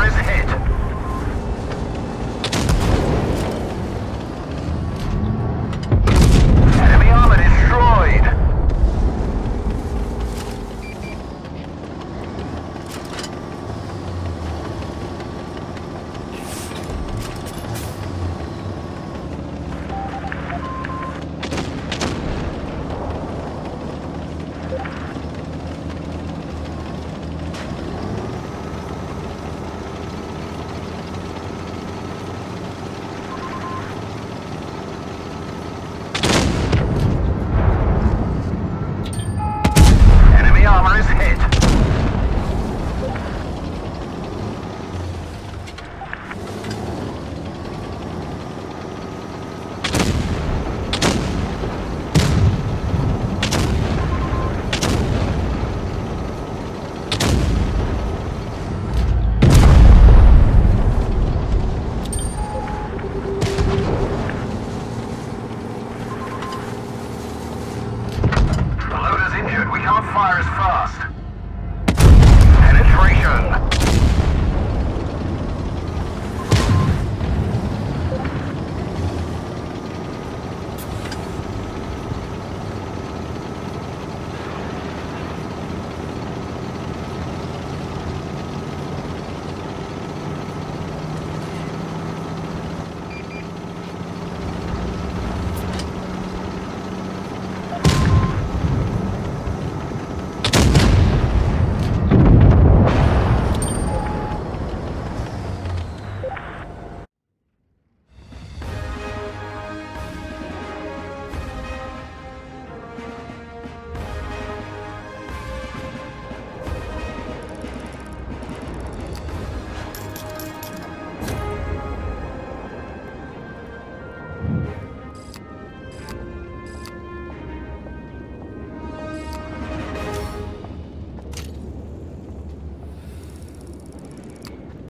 Eyes ahead. Enemy fires fast. Penetration.